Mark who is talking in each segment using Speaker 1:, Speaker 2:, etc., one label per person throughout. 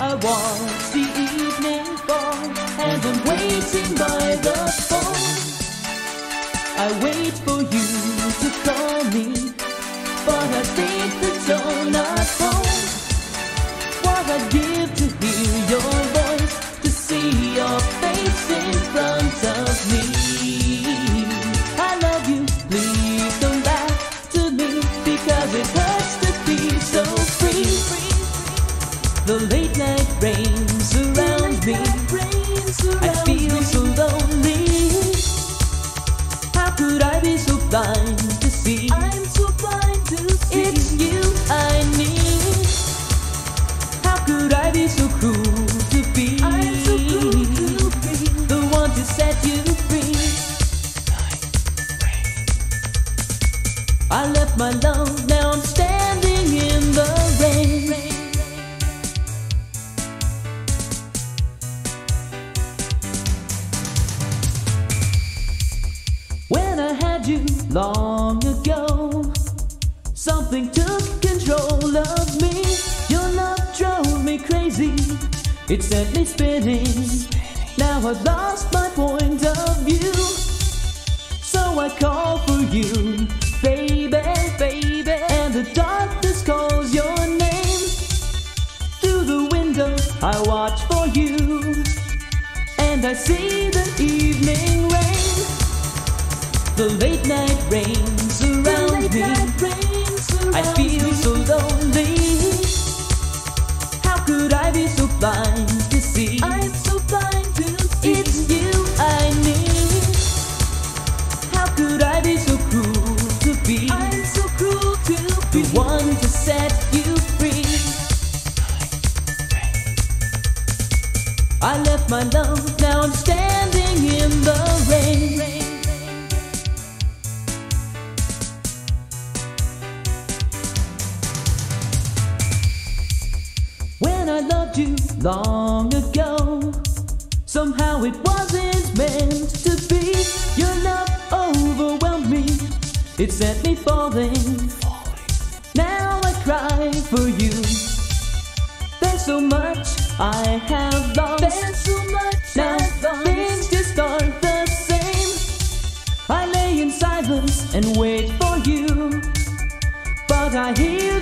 Speaker 1: I watch the evening fall, and I'm waiting by the phone. I wait for you to call me, The late night rain surrounds me. I feel so lonely. How could I be so blind to see?
Speaker 2: I'm so blind to see.
Speaker 1: It's you I need. How could I be so cruel to be?
Speaker 2: I'm so cruel to be.
Speaker 1: The one to set you free. I left my love, long ago, something took control of me. Your love drove me crazy, it sent me spinning. Now I've lost my point of view, so I call for you, baby, baby. And the darkness calls your name. Through the window, I watch for you, and I see the evening rain. The late night rain surrounds me. I feel so lonely. How could I be so blind to see?
Speaker 2: I'm so blind to see.
Speaker 1: It's you I need. How could I be so cruel to be?
Speaker 2: I'm so cruel to be.
Speaker 1: the one to set you free. I left my love, now I'm standing in the rain. When I loved you long ago, somehow it wasn't meant to be. Your love overwhelmed me, it sent me falling. Now I cry for you. There's so much I have lost.
Speaker 2: There's so much
Speaker 1: now things just aren't the same. I lay in silence and wait for you, but I hear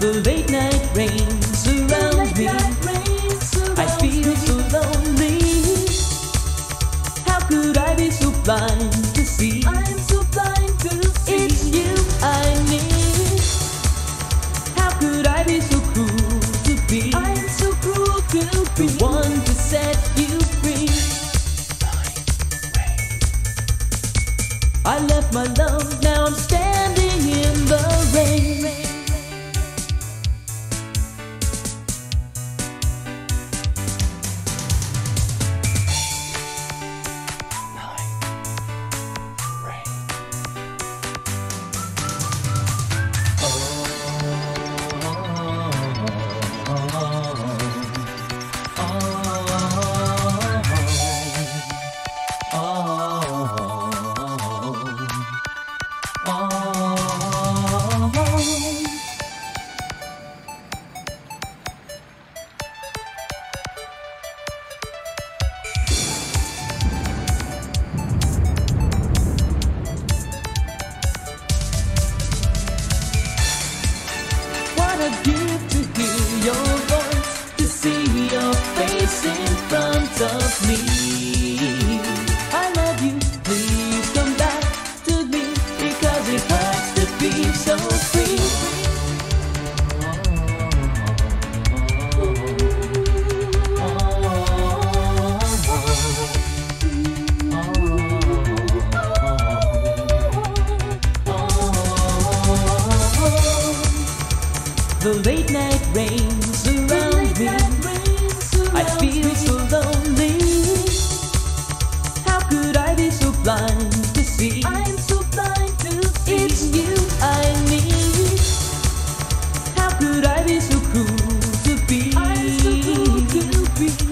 Speaker 1: The late night rain surrounds me. I feel so lonely. How could I be so blind to see?
Speaker 2: I'm so blind to see.
Speaker 1: It's you I need. How could I be so cruel to be?
Speaker 2: I'm so cruel to be.
Speaker 1: the one to set you free. I left my love, now I'm standing in the rain. The late night rain surrounds me. I feel so lonely. How could I be so blind to see?
Speaker 2: I'm so blind to see.
Speaker 1: It's you I need. How could I be so cruel to be?
Speaker 2: I'm so cruel to be.